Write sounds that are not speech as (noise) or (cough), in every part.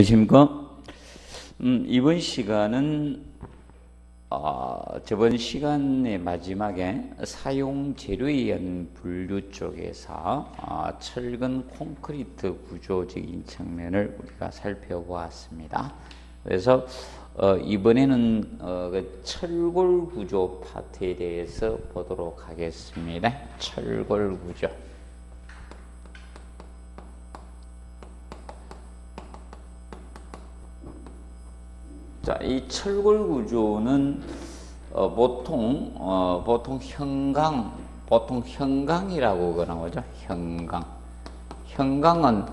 안녕하십니까? 음, 이번 시간은 어, 저번 시간의 마지막에 사용 재료에 의한 분류 쪽에서 어, 철근 콘크리트 구조적인 측면을 우리가 살펴보았습니다. 그래서 어, 이번에는 어, 그 철골 구조 파트에 대해서 보도록 하겠습니다. 철골 구조. 자, 이 철골 구조는 어, 보통 어, 보통 형강, 보통 형강이라고 나오죠. 형강. 형강은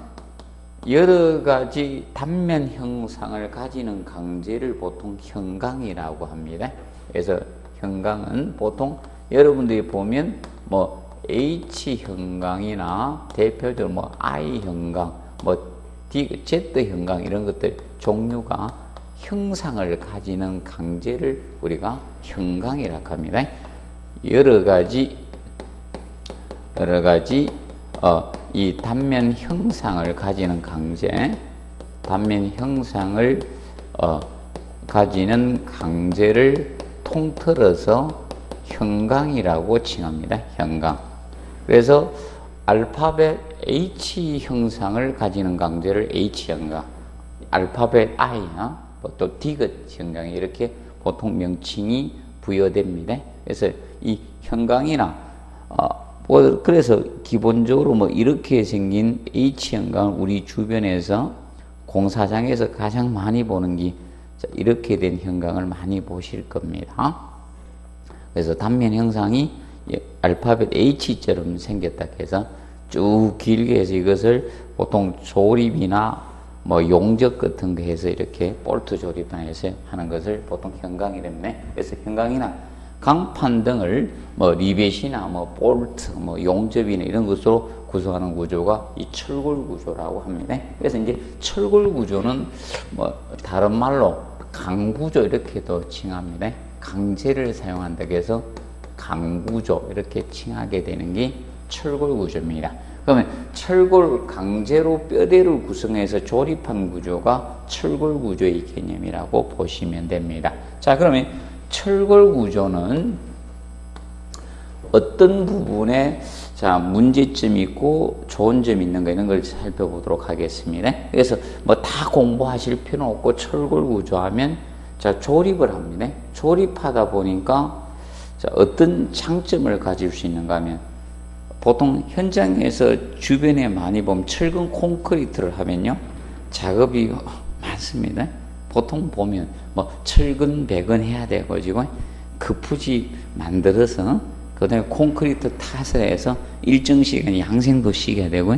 여러 가지 단면 형상을 가지는 강제를 보통 형강이라고 합니다. 그래서 형강은 보통 여러분들이 보면 뭐 H 형강이나 대표적으로 뭐 I 형강, 뭐 D, Z 형강 이런 것들 종류가 형상을 가지는 강제를 우리가 형강이라고 합니다. 여러 가지 여러 가지 어, 이 단면 형상을 가지는 강제, 단면 형상을 어, 가지는 강제를 통틀어서 형강이라고 칭합니다. 형강. 그래서 알파벳 H 형상을 가지는 강제를 H 형강, 알파벳 I, 어? 또 디귿 형강이 이렇게 보통 명칭이 부여됩니다. 그래서 이 형강이나 어, 뭐 그래서 기본적으로 뭐 이렇게 생긴 H 형강 우리 주변에서 공사장에서 가장 많이 보는 게 이렇게 된 형강을 많이 보실 겁니다. 그래서 단면 형상이 알파벳 H처럼 생겼다 해서 쭉 길게 해서 이것을 보통 조립이나 뭐 용접 같은 거 해서 이렇게 볼트 조립해서 하는 것을 보통 형강이랬네. 그래서 형강이나 강판 등을 뭐 리벳이나 뭐 볼트, 뭐 용접이나 이런 것으로 구성하는 구조가 이 철골 구조라고 합니다. 그래서 이제 철골 구조는 뭐 다른 말로 강구조 이렇게도 칭합니다. 강제를 사용한다 해서 강구조 이렇게 칭하게 되는 게 철골 구조입니다. 그러면 철골 강제로 뼈대를 구성해서 조립한 구조가 철골 구조의 개념이라고 보시면 됩니다. 자, 그러면 철골 구조는 어떤 부분에 자, 문제점이 있고 좋은 점이 있는가 이런 걸 살펴보도록 하겠습니다. 그래서 뭐 다 공부하실 필요 없고 철골 구조하면 자, 조립을 합니다. 조립하다 보니까 자, 어떤 장점을 가질 수 있는가 하면 보통 현장에서 주변에 많이 보면 철근 콘크리트를 하면요. 작업이 많습니다. 보통 보면 뭐 철근 배근 해야 돼가지고 급푸지 만들어서 그다음에 콘크리트 타서 해서 일정 시간 양생도 시켜야 되고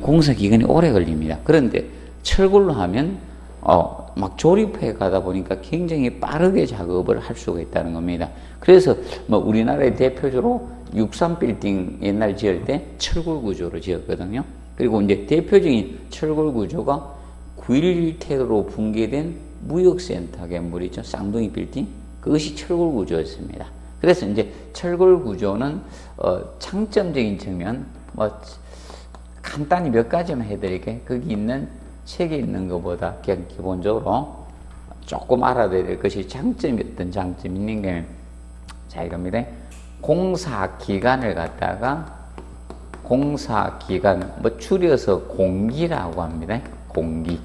공사 기간이 오래 걸립니다. 그런데 철골로 하면 어, 막 조립해 가다 보니까 굉장히 빠르게 작업을 할 수가 있다는 겁니다. 그래서 뭐 우리나라의 대표적으로 63 빌딩 옛날 지을 때 철골 구조로 지었거든요. 그리고 이제 대표적인 철골 구조가 9.11 테러로 붕괴된 무역센터 건물 있죠. 쌍둥이 빌딩. 그것이 철골 구조였습니다. 그래서 이제 철골 구조는 어, 창점적인 측면, 뭐 간단히 몇 가지만 해드릴게. 거기 있는 책에 있는 것보다 그냥 기본적으로 조금 알아야 될 것이 장점이 어떤 장점이 있는 게, 자, 이겁니다. 공사 기간을 갖다가 공사 기간 뭐 줄여서 공기라고 합니다. 공기,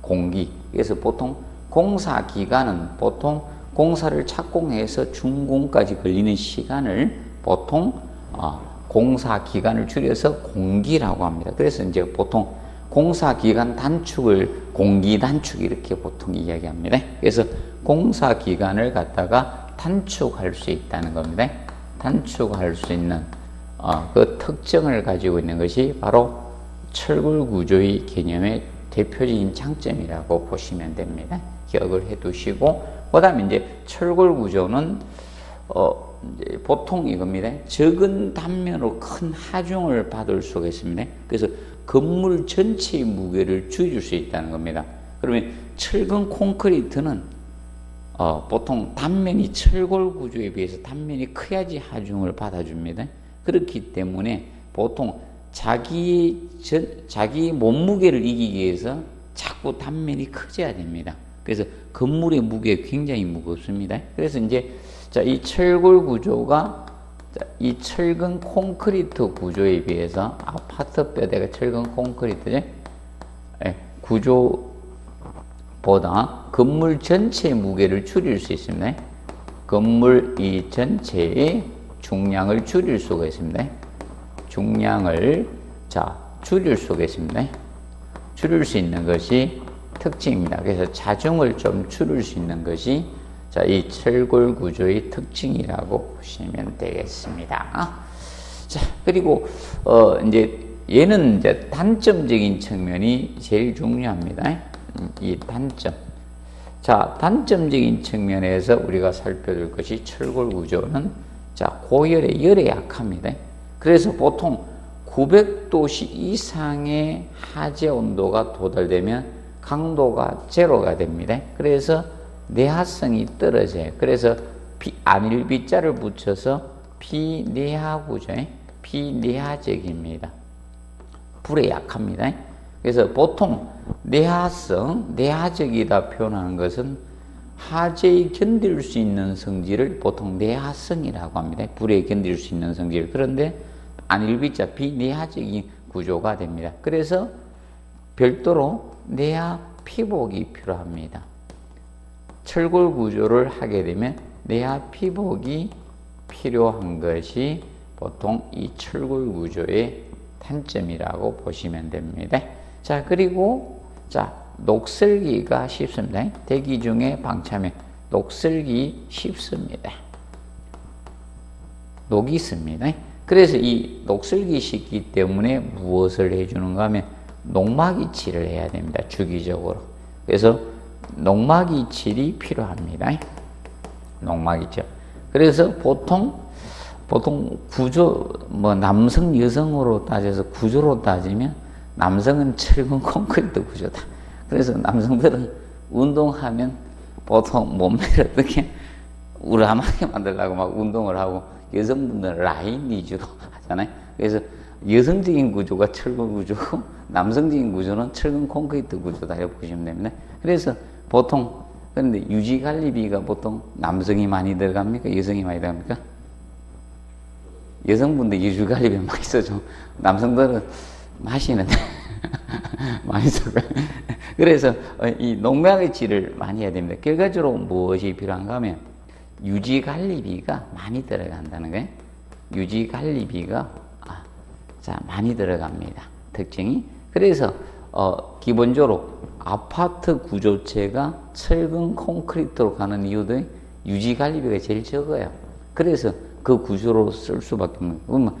공기. 그래서 보통 공사 기간은 보통 공사를 착공해서 준공까지 걸리는 시간을 보통 어, 공사 기간을 줄여서 공기라고 합니다. 그래서 이제 보통 공사 기간 단축을 공기 단축 이렇게 보통 이야기합니다. 그래서 공사 기간을 갖다가 단축할 수 있다는 겁니다. 단축할 수 있는 어, 그 특징을 가지고 있는 것이 바로 철골 구조의 개념의 대표적인 장점이라고 보시면 됩니다. 기억을 해 두시고, 그 다음에 이제 철골 구조는, 어, 보통 이겁니다. 적은 단면으로 큰 하중을 받을 수가 있습니다. 그래서 건물 전체의 무게를 줄일 수 있다는 겁니다. 그러면 철근 콘크리트는 어, 보통 단면이 철골 구조에 비해서 단면이 커야지 하중을 받아줍니다. 그렇기 때문에 보통 자기 전, 자기 몸무게를 이기기 위해서 자꾸 단면이 커져야 됩니다. 그래서 건물의 무게 굉장히 무겁습니다. 그래서 이제 자, 이 철골 구조가 이 철근 콘크리트 구조에 비해서 아파트 뼈대가 철근 콘크리트죠. 예, 구조 보다 건물 전체의 무게를 줄일 수 있습니다. 건물 이 전체의 중량을 줄일 수가 있습니다. 중량을 자 줄일 수가 있습니다. 줄일 수 있는 것이 특징입니다. 그래서 자중을 좀 줄일 수 있는 것이 자, 이 철골 구조의 특징이라고 보시면 되겠습니다. 자, 그리고 어 이제 얘는 이제 단점적인 측면이 제일 중요합니다. 음, 이 단점. 자, 단점적인 측면에서 우리가 살펴볼 것이 철골 구조는 자, 고열에 열에 약합니다. 그래서 보통 900도씨 이상의 하재 온도가 도달되면 강도가 제로가 됩니다. 그래서 내화성이 떨어져요. 그래서 비, 안일비자를 붙여서 비내화구조, 비내화적입니다. 불에 약합니다. 그래서 보통 내화성, 내화적이다 표현하는 것은 하재에 견딜 수 있는 성질을 보통 내화성이라고 합니다. 불에 견딜 수 있는 성질. 그런데 안일비자 비내화적인 구조가 됩니다. 그래서 별도로 내화 피복이 필요합니다. 철골 구조를 하게 되면 내화 피복이 필요한 것이 보통 이 철골 구조의 단점이라고 보시면 됩니다. 자, 그리고 자, 녹슬기가 쉽습니다. 대기 중에 방참에 녹슬기 쉽습니다. 녹이 있습니다. 그래서 이 녹슬기 쉽기 때문에 무엇을 해주는가 하면 녹막이칠을 해야 됩니다. 주기적으로. 그래서 녹막이칠이 필요합니다. 녹막이칠. 그래서 보통 보통 구조 뭐 남성 여성으로 따져서 구조로 따지면 남성은 철근 콘크리트 구조다. 그래서 남성들은 운동하면 보통 몸매를 어떻게 우람하게 만들려고 막 운동을 하고 여성분들은 라인 위주로 하잖아요. 그래서 여성적인 구조가 철근 구조고 남성적인 구조는 철근 콘크리트 구조다 이렇게 보시면 됩니다. 그래서 보통 그런데 유지 관리비가 보통 남성이 많이 들어갑니까? 여성이 많이 들어갑니까? 여성분들 유지 관리비 많이 써죠. 남성들은 마시는데 (laughs) 많이 써요. 그래서 이 농약의 질을 많이 해야 됩니다. 결과적으로 무엇이 필요한가 하면 유지 관리비가 많이 들어간다는 거예요. 유지 관리비가 아, 자 많이 들어갑니다. 특징이 그래서 어, 기본적으로 아파트 구조체가 철근 콘크리트로 가는 이유도 유지 관리비가 제일 적어요. 그래서 그 구조로 쓸 수밖에 없는. 그러면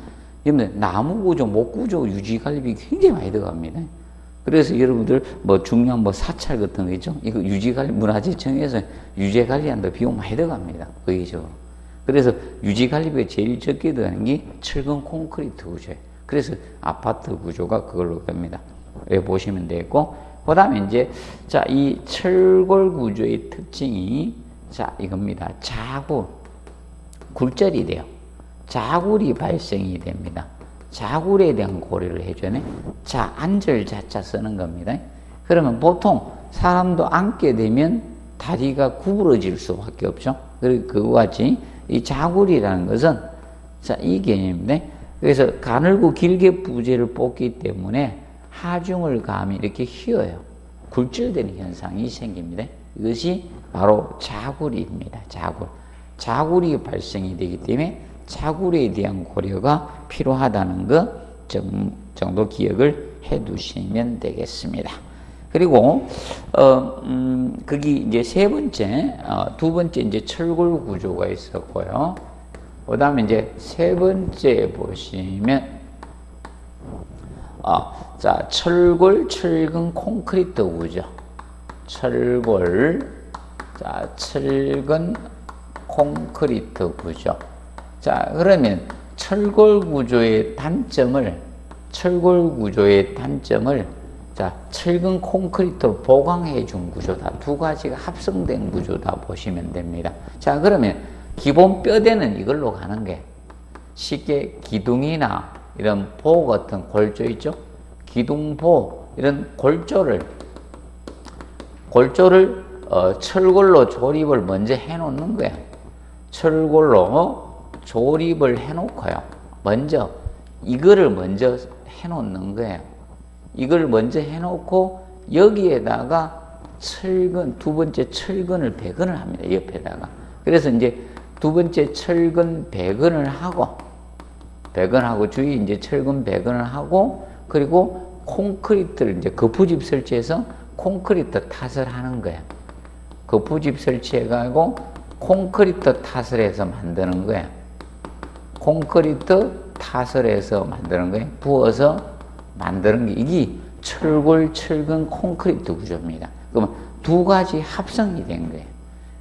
나무 구조, 목 구조 유지 관리비 굉장히 많이 들어갑니다. 그래서 여러분들 뭐 중요한 뭐 사찰 같은 거 있죠? 이거 유지 관리 문화재청에서 유지 관리한다 비용 많이 들어갑니다. 의외적으로. 그래서 유지 관리비가 제일 적게 들어가는 게 철근 콘크리트 구조예요. 그래서 아파트 구조가 그걸로 됩니다. 왜 보시면 되고, 그 다음에 이제, 자, 이 철골 구조의 특징이, 자, 이겁니다. 자굴. 굴절이 돼요. 자굴이 발생이 됩니다. 자굴에 대한 고려를 해줘네. 자, 앉을 자자 쓰는 겁니다. 그러면 보통 사람도 앉게 되면 다리가 구부러질 수밖에 없죠. 그리고 그와 같이 이 자굴이라는 것은 자, 이 개념입니다. 그래서 가늘고 길게 부재를 뽑기 때문에 하중을 감이 이렇게 휘어요. 굴절되는 현상이 생깁니다. 이것이 바로 자굴입니다. 자굴. 자굴이 발생이 되기 때문에 자굴에 대한 고려가 필요하다는 것 정도 기억을 해 두시면 되겠습니다. 그리고, 어, 음, 거기 이제 세 번째, 어, 두 번째 이제 철골 구조가 있었고요. 그 다음에 이제 세 번째 보시면, 어, 자, 철골, 철근, 콘크리트 구조. 철골, 자, 철근, 콘크리트 구조. 자, 그러면 철골 구조의 단점을, 철골 구조의 단점을, 자, 철근 콘크리트로 보강해 준 구조다. 두 가지가 합성된 구조다 보시면 됩니다. 자, 그러면 기본 뼈대는 이걸로 가는 게 쉽게 기둥이나 이런 보 같은 골조 있죠? 기둥보, 이런 골조를 골조를 어, 철골로 조립을 먼저 해 놓는 거야. 철골로 조립을 해놓고요. 먼저 이거를 먼저 해놓는 거예요. 이걸 먼저 해놓고 여기에다가 철근 두 번째 철근을 배근을 합니다. 옆에다가. 그래서 이제 두 번째 철근 배근을 하고 배근하고 주위 이제 철근 배근을 하고 그리고 콘크리트를 이제 거푸집 설치해서 콘크리트 탓을 하는 거야. 거푸집 설치해가지고 콘크리트 탓을 해서 만드는 거야. 콘크리트 탓을 해서 만드는 거예요. 부어서 만드는 게 이게 철골 철근 콘크리트 구조입니다. 그러면 두 가지 합성이 된 거예요.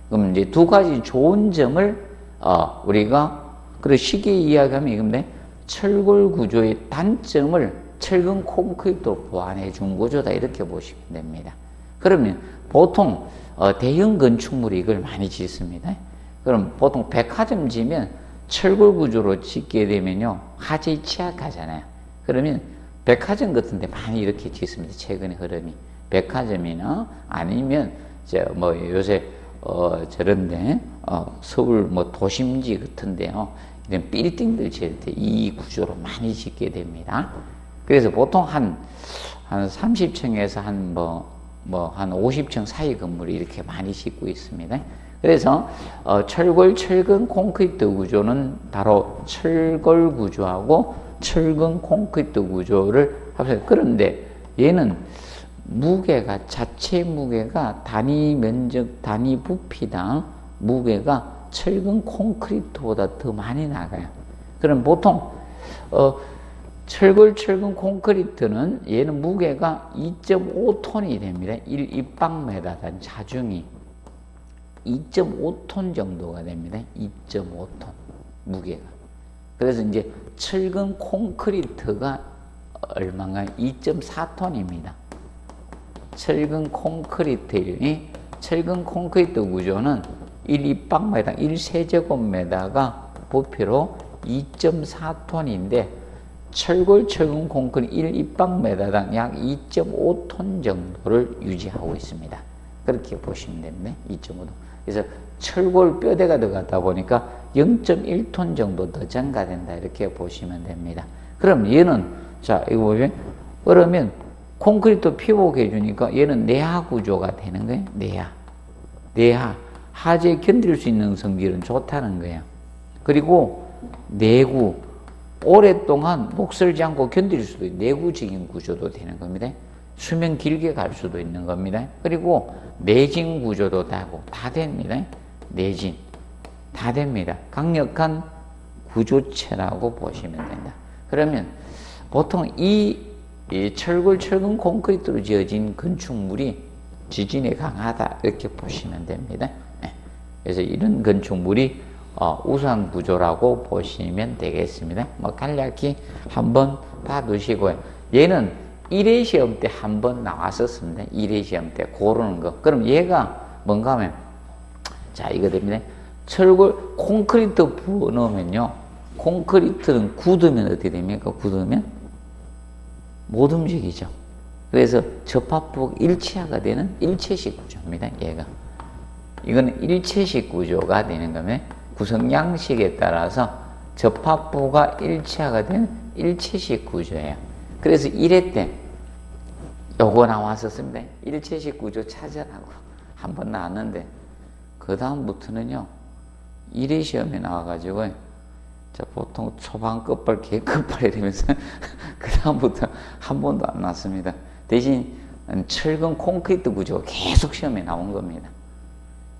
그럼 이제 두 가지 좋은 점을 어, 우리가 그리고 쉽게 이야기하면 이건데 철골 구조의 단점을 철근 콘크리트로 보완해 준 구조다 이렇게 보시면 됩니다. 그러면 보통 어, 대형 건축물이 이걸 많이 짓습니다. 그럼 보통 백화점 지면 철골 구조로 짓게 되면요 화재에 취약하잖아요. 그러면 백화점 같은 데 많이 이렇게 짓습니다. 최근의 흐름이 백화점이나 아니면 뭐 요새 어 저런데 어 서울 뭐 도심지 같은데요. 이런 빌딩들 지을 때 이 구조로 많이 짓게 됩니다. 그래서 보통 한, 한 30층에서 한 뭐, 뭐, 한 50층 사이 건물을 이렇게 많이 짓고 있습니다. 그래서, 어, 철골, 철근, 콘크리트 구조는 바로 철골 구조하고 철근, 콘크리트 구조를 합쳐요. 그런데 얘는 무게가, 자체 무게가 단위 면적, 단위 부피당 무게가 철근 콘크리트보다 더 많이 나가요. 그럼 보통, 어, 철골 철근 콘크리트는 얘는 무게가 2.5톤이 됩니다. 1 입방메다 단 자중이 2.5톤 정도가 됩니다. 2.5톤 무게가. 그래서 이제 철근 콘크리트가 얼마가 2.4톤입니다. 철근 콘크리트 철근 콘크리트 구조는 1 입방메다 1세제곱미터가 부피로 2.4톤인데 철골 철근 콘크리트 1 입방메다당 약 2.5톤 정도를 유지하고 있습니다. 그렇게 보시면 됩니다. 2.5톤. 그래서 철골 뼈대가 들어가다 보니까 0.1톤 정도 더 증가된다. 이렇게 보시면 됩니다. 그럼 얘는, 자, 이거 보면, 그러면 콘크리트 피복해 주니까 얘는 내하 구조가 되는 거예요. 내하. 내하. 하재 견딜 수 있는 성질은 좋다는 거예요. 그리고 내구. 오랫동안 목설지 않고 견딜 수도 있는 내구적인 구조도 되는 겁니다. 수명 길게 갈 수도 있는 겁니다. 그리고 내진 구조도 되고 다 됩니다. 내진 다 됩니다. 강력한 구조체라고 보시면 된다. 그러면 보통 이, 이 철골 철근 콘크리트로 지어진 건축물이 지진에 강하다 이렇게 보시면 됩니다. 네. 그래서 이런 건축물이 어, 우선 구조라고 보시면 되겠습니다. 뭐 간략히 한번 봐두시고요. 얘는 1회 시험 때 한 번 나왔었습니다. 1회 시험 때 고르는 거. 그럼 얘가 뭔가 하면 자 이거 됩니다. 철골 콘크리트 부어 넣으면요. 콘크리트는 굳으면 어떻게 됩니까? 굳으면 못 움직이죠. 그래서 접합부가 일체화가 되는 일체식 구조입니다. 얘가. 이거는 일체식 구조가 되는 거면 구성 양식에 따라서 접합부가 일체화가 된 일체식 구조예요. 그래서 1회 때 요거 나왔었습니다. 일체식 구조 찾아라고 한 번 나왔는데 그 다음부터는요 1회 시험에 나와가지고 자, 보통 초반 끝발 개끝발 이러면서 (laughs) 그 다음부터 한 번도 안 났습니다. 대신 철근 콘크리트 구조가 계속 시험에 나온 겁니다.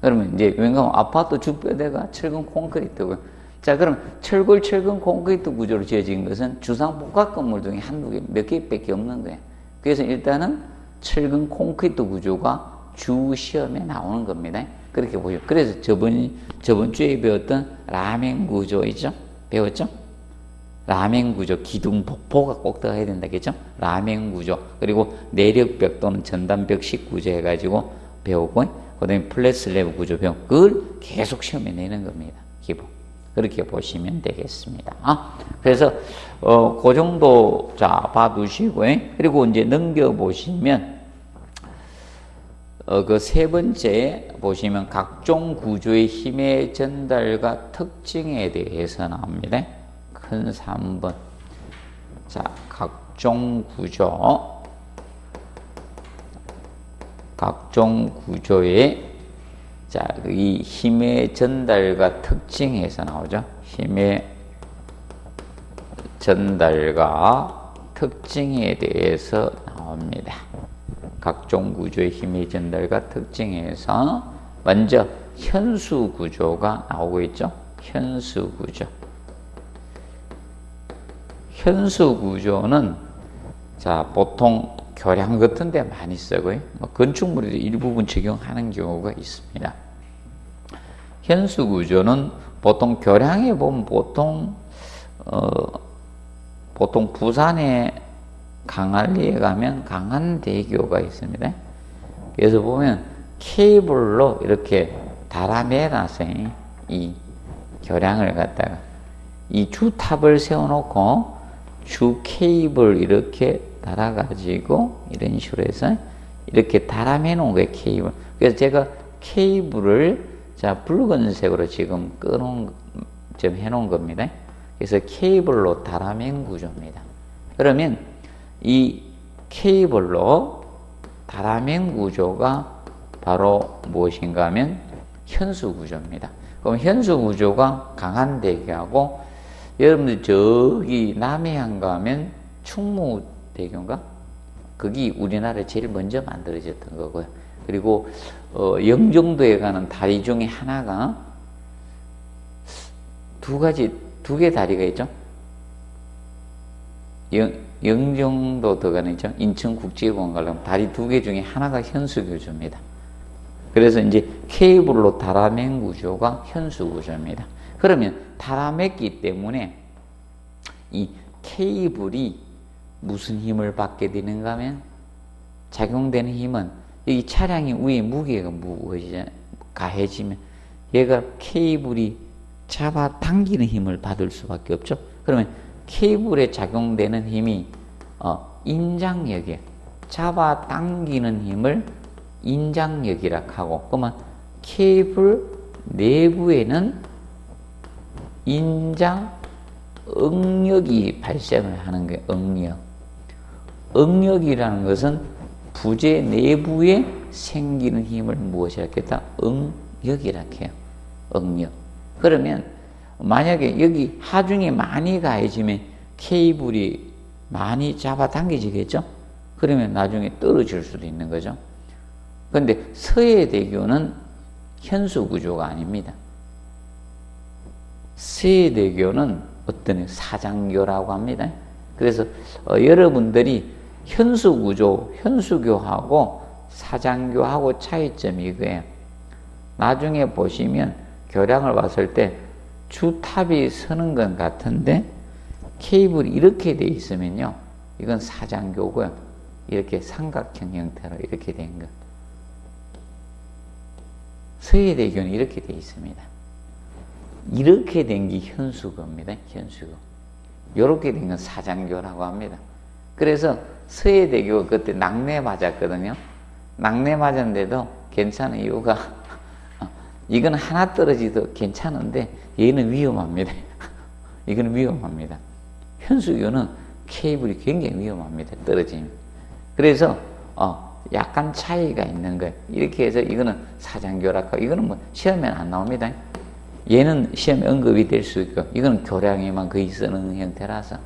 그러면 이제 왠가 아파트 주뼈대가 철근 콘크리트고 자 그럼 철골 철근 콘크리트 구조로 지어진 것은 주상 복합 건물 중에 한두 개, 몇 개밖에 없는 거예요. 그래서 일단은 철근 콘크리트 구조가 주 시험에 나오는 겁니다. 그렇게 보죠. 그래서 저번 저번 주에 배웠던 라멘 구조 있죠? 배웠죠? 라멘 구조, 기둥 보가 꼭 들어가야 된다 했죠? 라멘 구조, 그리고 내력벽 또는 전단벽식 구조 해가지고 배우고, 그 다음에 플랫 슬래브 구조 배우 그걸 계속 시험에 내는 겁니다. 기본. 그렇게 보시면 되겠습니다. 아, 그래서, 어, 그 정도, 자, 봐두시고요. 그리고 이제 넘겨 보시면, 어, 그 세 번째 보시면 각종 구조의 힘의 전달과 특징에 대해서 나옵니다. 큰 3번. 자, 각종 구조. 각종 구조의 자, 이 힘의 전달과 특징에서 나오죠. 힘의 전달과 특징에 대해서 나옵니다. 각종 구조의 힘의 전달과 특징에서 먼저 현수 구조가 나오고 있죠. 현수 구조. 현수 구조는 자 보통 교량 같은 데 많이 쓰고요. 뭐 건축물에도 일부분 적용하는 경우가 있습니다. 현수 구조는 보통 교량에 보면 보통 어 보통 부산에 강한리에 가면 강한대교가 있습니다. 그래서 보면 케이블로 이렇게 달아매놨어요. 이 교량을 갖다가 이 주탑을 세워놓고 주 케이블 이렇게 달아가지고 이런 식으로 해서 이렇게 달아매 놓은 거예요, 케이블. 그래서 제가 케이블을 자, 붉은색으로 지금 끊은, 좀 해놓은 겁니다. 그래서 케이블로 달아맨 구조입니다. 그러면 이 케이블로 다라멘 구조가 바로 무엇인가 하면 현수 구조입니다. 그럼 현수 구조가 강한 대교하고 여러분들 저기 남해안 가면 충무 대교인가? 거기 우리나라에 제일 먼저 만들어졌던 거고요. 그리고 어, 영종도에 가는 다리 중에 하나가 두 가지 두 개 다리가 있죠. 영, 영종도 있죠. 인천국제공원 가려면 다리 두 개 중에 하나가 현수교조입니다. 그래서 이제 케이블로 달아맨 구조가 현수구조입니다. 그러면 달아맸기 때문에 이 케이블이 무슨 힘을 받게 되는가 하면 작용되는 힘은 이 차량이 위에 무게가 무거워지잖아요. 가해지면 얘가 케이블이 잡아 당기는 힘을 받을 수밖에 없죠. 그러면 케이블에 작용되는 힘이 어, 인장력이에요. 잡아 당기는 힘을 인장력이라 하고 그러면 케이블 내부에는 인장 응력이 발생을 하는 게 응력. 응력이라는 것은 부재 내부에 생기는 힘을 무엇이라 했다? 응력이라 해요. 응력. 그러면 만약에 여기 하중이 많이 가해지면 케이블이 많이 잡아당겨지겠죠? 그러면 나중에 떨어질 수도 있는 거죠. 그런데 서해대교는 현수 구조가 아닙니다. 서해대교는 어떤 사장교라고 합니다. 그래서 어, 여러분들이 현수 구조, 현수교하고 사장교하고 차이점이 이거예요. 나중에 보시면 교량을 봤을 때 주탑이 서는 것 같은데 케이블이 이렇게 돼 있으면요. 이건 사장교고요. 이렇게 삼각형 형태로 이렇게 된 것. 서해대교는 이렇게 돼 있습니다. 이렇게 된 게 현수교입니다. 현수교. 이렇게 된 건 사장교라고 합니다. 그래서 서해대교 그때 낙내 맞았거든요. 낙내 맞았는데도 괜찮은 이유가 (laughs) 이건 하나 떨어지도 괜찮은데 얘는 위험합니다. (laughs) 이거는 위험합니다. 현수교는 케이블이 굉장히 위험합니다. 떨어지면. 그래서 어, 약간 차이가 있는 거예요. 이렇게 해서 이거는 사장교락하고 이거는 뭐 시험에 안 나옵니다. 얘는 시험에 언급이 될 수 있고 이거는 교량에만 거의 쓰는 형태라서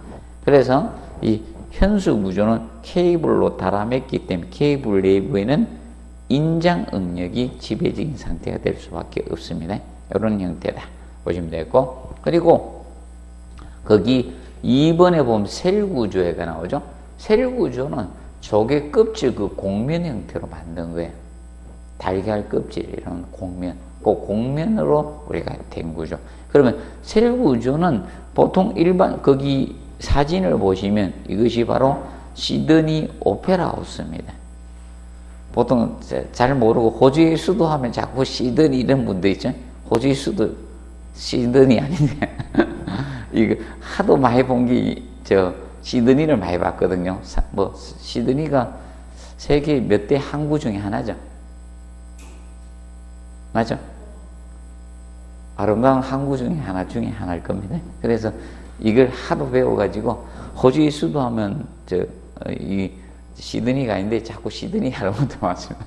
그래서 이 현수 구조는 케이블로 달아맸기 때문에 케이블 내부에는 인장 응력이 지배적인 상태가 될 수밖에 없습니다. 이런 형태다. 보시면 되고 그리고 거기 2번에 보면 셀 구조가 나오죠. 셀 구조는 조개 껍질 그 공면 형태로 만든 거예요. 달걀 껍질 이런 공면. 그 공면으로 우리가 된 구조. 그러면 셀 구조는 보통 일반 거기 사진을 보시면 이것이 바로 시드니 오페라 하우스입니다. 보통 잘 모르고 호주의 수도 하면 자꾸 시드니 이런 분들 있죠. 호주의 수도 시드니 아닌데 (laughs) 이거 하도 많이 본 게 저 시드니를 많이 봤거든요. 뭐 시드니가 세계 몇 대 항구 중에 하나죠. 맞죠? 아름다운 항구 중에 하나 중에 하나일 겁니다. 그래서 이걸 하도 배워가지고 호주에 수도하면 저 이 시드니가 아닌데 자꾸 시드니 (laughs) 것도 많습니다.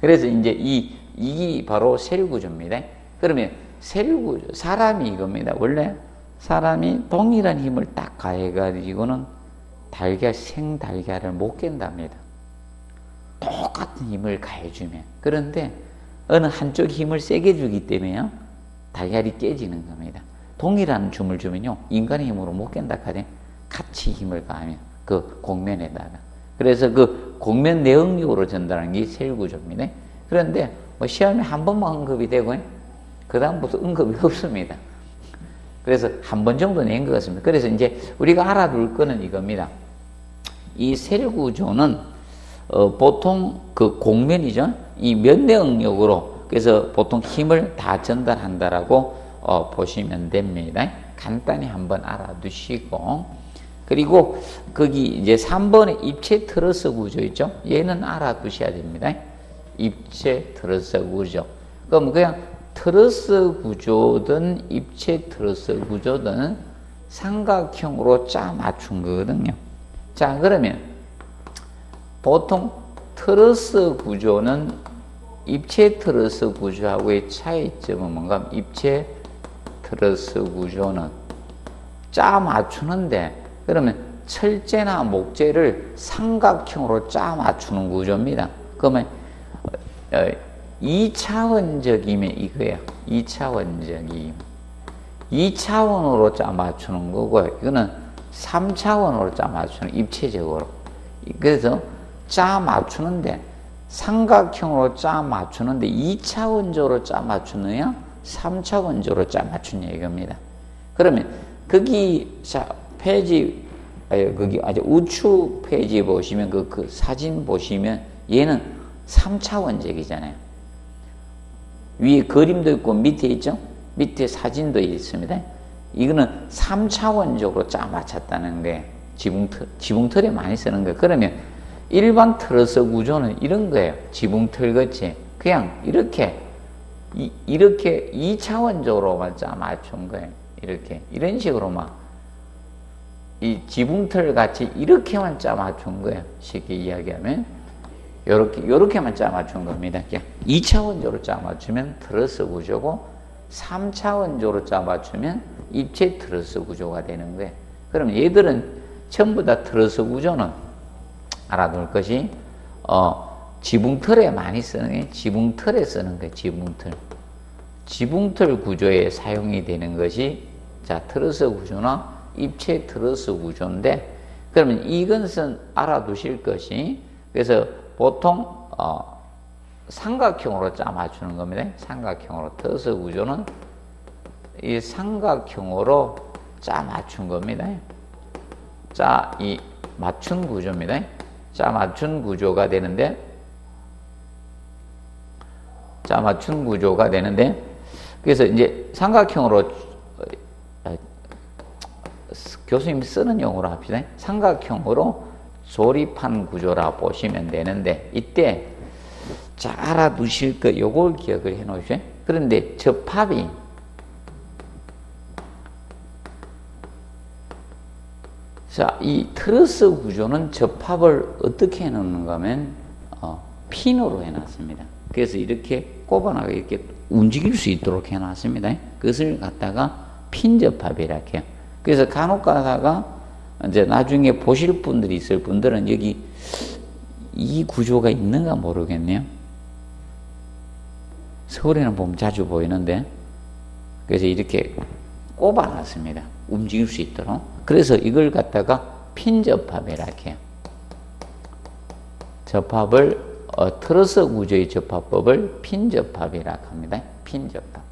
그래서 이제 이 이게 바로 셀구조입니다. 그러면 셀구조 사람이 이겁니다. 원래 사람이 동일한 힘을 딱 가해가지고는 달걀 생달걀을 못 깬답니다. 똑같은 힘을 가해주면 그런데 어느 한쪽 힘을 세게 주기 때문에요 달걀이 깨지는 겁니다. 동일한 줌을 주면요 인간의 힘으로 못 깬다 카대 같이 힘을 가하면 그 공면에다가 그래서 그 공면 내응력으로 전달하는 게 셀구조입니다. 그런데 뭐 시험에 한 번만 언급이 되고 그 다음부터 언급이 (laughs) 없습니다. 그래서 한 번 정도 낸 것 같습니다. 그래서 이제 우리가 알아둘 거는 이겁니다. 이 셀구조는 어, 보통 그 공면이죠. 이 면내 응력으로 그래서 보통 힘을 다 전달한다라고 어, 보시면 됩니다. 간단히 한번 알아두시고 그리고 거기 이제 3번에 입체 트러스 구조 있죠. 얘는 알아두셔야 됩니다. 입체 트러스 구조. 그럼 그냥 트러스 구조든 입체 트러스 구조든 삼각형으로 짜 맞춘 거거든요. 자, 그러면 보통 트러스 구조는 입체 트러스 구조하고의 차이점은 뭔가 입체 트러스 구조는 짜 맞추는데 그러면 철제나 목재를 삼각형으로 짜 맞추는 구조입니다. 그러면 2차원적이면 어, 어, 이거예요. 2차원적임. 2차원으로 짜 맞추는 거고요. 이거는 3차원으로 짜 맞추는 입체적으로. 그래서 짜 맞추는데 삼각형으로 짜 맞추는데 2차원적으로 짜 맞추느냐 3차원적으로 짜 맞추냐 이겁니다. 그러면 거기 자 페이지 거기 아주 우측 페이지 보시면 그, 그 사진 보시면 얘는 3차원적이잖아요. 위에 그림도 있고 밑에 있죠? 밑에 사진도 있습니다. 이거는 3차원적으로 짜 맞췄다는 게 지붕틀, 지붕틀에 많이 쓰는 거예요. 그러면 일반 트러스 구조는 이런 거예요. 지붕틀 같이. 그냥 이렇게, 이, 이렇게 2차원적으로만 짜 맞춘 거예요. 이렇게. 이런 식으로만. 이 지붕틀 같이 이렇게만 짜 맞춘 거예요. 쉽게 이야기하면. 요렇게, 요렇게만 짜 맞춘 겁니다. 그냥 2차원적으로 짜 맞추면 트러스 구조고, 3차원적으로 짜 맞추면 입체 트러스 구조가 되는 거예요. 그럼 얘들은 전부 다 트러스 구조는 알아둘 것이 어, 지붕틀에 많이 쓰는 게 지붕틀에 쓰는 거 지붕틀. 지붕틀 구조에 사용이 되는 것이 자 트러스 구조나 입체 트러스 구조인데 그러면 이것은 알아두실 것이 그래서 보통 어, 삼각형으로 짜 맞추는 겁니다. 삼각형으로 트러스 구조는 이 삼각형으로 짜 맞춘 겁니다. 짜, 이 맞춘 구조입니다. 짜 맞춘 구조가 되는데, 짜 맞춘 구조가 되는데, 그래서 이제 삼각형으로, 어, 교수님 쓰는 용어로 합시다. 삼각형으로 조립한 구조라 보시면 되는데, 이때 자 알아두실 거, 요걸 기억을 해 놓으세요. 그런데 접합이 자, 이 트러스 구조는 접합을 어떻게 해 놓는가 하면, 어, 핀으로 해 놨습니다. 그래서 이렇게 꼽아나가 이렇게 움직일 수 있도록 해놨습니다. 그것을 갖다가 핀 접합이라 해요. 그래서 간혹 가다가 이제 나중에 보실 분들이 있을 분들은 여기 이 구조가 있는가 모르겠네요. 서울에는 보면 자주 보이는데, 그래서 이렇게 꼽아놨습니다. 움직일 수 있도록. 그래서 이걸 갖다가 핀 접합이라 해요. 접합을 어, 트러스 구조의 접합법을 핀 접합이라 합니다. 핀 접합.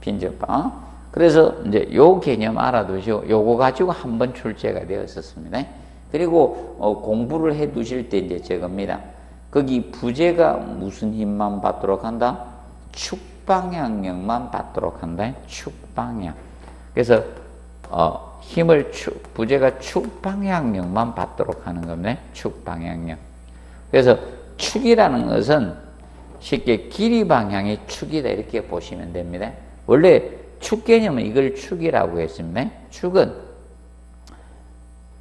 핀 접합. 그래서 이제 요 개념 알아두시고 요거 가지고 한 번 출제가 되었었습니다. 그리고 어, 공부를 해 두실 때 이제 저겁니다. 거기 부재가 무슨 힘만 받도록 한다? 축방향력만 받도록 한다. 축방향. 그래서 어, 힘을 축, 부재가 축 방향력만 받도록 하는 겁니다. 축 방향력. 그래서 축이라는 것은 쉽게 길이 방향의 축이다 이렇게 보시면 됩니다. 원래 축 개념은 이걸 축이라고 했습니다. 축은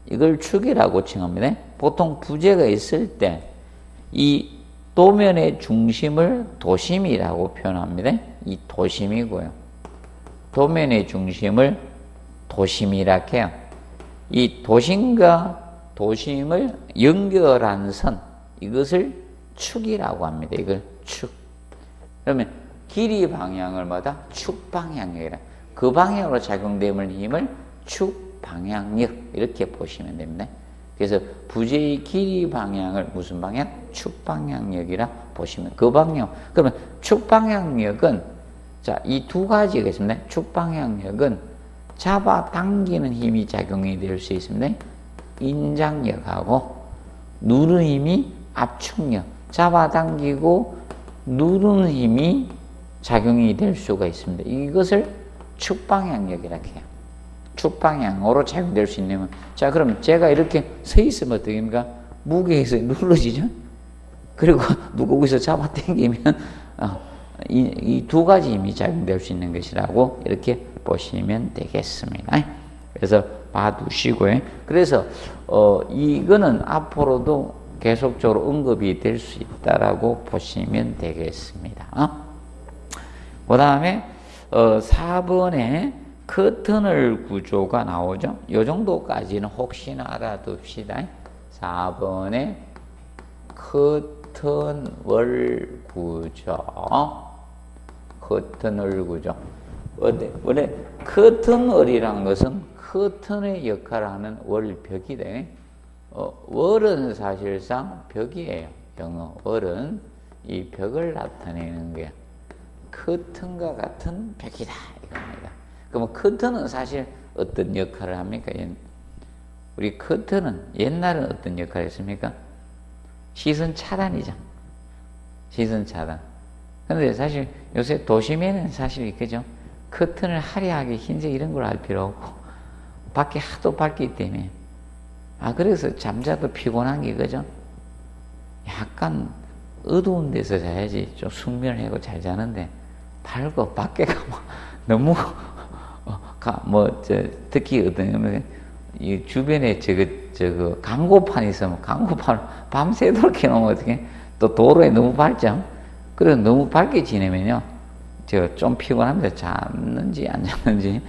이걸 축이라고 칭합니다. 보통 부재가 있을 때 이 도면의 중심을 도심이라고 표현합니다. 이 도심이고요. 도면의 중심을 도심이라 해요. 이 도심과 도심을 연결한 선 이것을 축이라고 합니다. 이걸 축. 그러면 길이 방향을 마다 축 방향력이라. 그 방향으로 작용되는 힘을 축 방향력 이렇게 보시면 됩니다. 그래서 부재의 길이 방향을 무슨 방향? 축 방향력이라 보시면 그 방향. 그러면 축 방향력은 자, 이 두 가지가 있습니다. 축 방향력은 잡아 당기는 힘이 작용이 될 수 있습니다. 인장력하고 누르는 힘이 압축력. 잡아당기고 누르는 힘이 작용이 될 수가 있습니다. 이것을 축방향력이라 해요. 축방향으로 작용될 수 있는 자 그럼 제가 이렇게 서 있으면 어떻게입니까? 무게에서 눌러지죠? 그리고 (laughs) 누가 거기서 잡아당기면 어, 이두 가지 힘이 작용될 수 있는 것이라고 이렇게 보시면 되겠습니다. 그래서 봐두시고요. 그래서 어, 이거는 앞으로도 계속적으로 언급이 될 수 있다라고 보시면 되겠습니다. 어? 그 다음에 어, 4번에 커튼을 구조가 나오죠. 이 정도까지는 혹시나 알아둡시다. 4번에 커튼월 구조 커튼월 구조 원래 커튼월이란 것은 커튼의 역할을 하는 월벽이다. 어, 월은 사실상 벽이에요. 영어 월은 이 벽을 나타내는 게 커튼과 같은 벽이다 이겁니다. 그러면 커튼은 사실 어떤 역할을 합니까? 우리 커튼은 옛날은 어떤 역할을 했습니까? 시선 차단이죠. 시선 차단. 그런데 사실 요새 도심에는 사실 그죠? 커튼을 화려하게 흰색 이런 걸 할 필요 없고 밖에 하도 밝기 때문에 아, 그래서 잠자도 피곤한 게 그죠? 약간 어두운 데서 자야지 좀 숙면을 하고 잘 자는데 밝고 밖에 가면 (laughs) 너무 어, 가, 뭐, 저, 특히 어떤, 이 주변에 저거, 저거, 광고판 있으면 광고판 밤새도록 켜놓으면 어떻게, 또 도로에 너무 밝죠? 그래서 너무 밝게 지내면요, 저좀 피곤합니다. 잤는지 안 (laughs) 잤는지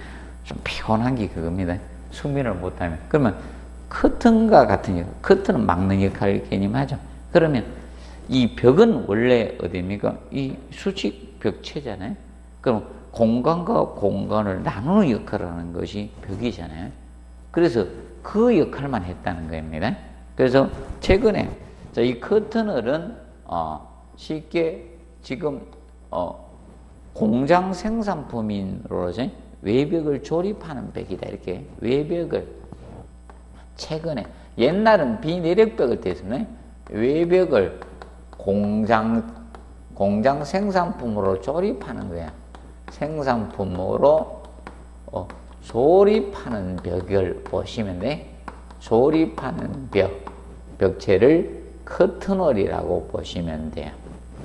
좀 피곤한 게 그겁니다. 숙면을 못하면. 그러면 커튼과 같은 역, 커튼은 막는 역할을 개념하죠. 그러면 이 벽은 원래 어디입니까? 이 수직 벽체잖아요. 그럼 공간과 공간을 나누는 역할을 하는 것이 벽이잖아요. 그래서 그 역할만 했다는 겁니다. 그래서 최근에 이 커튼을은 어 쉽게 지금 어 공장 생산품인으로서 외벽을 조립하는 벽이다 이렇게 외벽을 최근에 옛날은 비내력벽을 댔습니다. 외벽을 공장 공장 생산품으로 조립하는 거야. 생산품으로 어, 조립하는 벽을 보시면 돼. 조립하는 벽, 벽체를 커튼월이라고 보시면 돼요.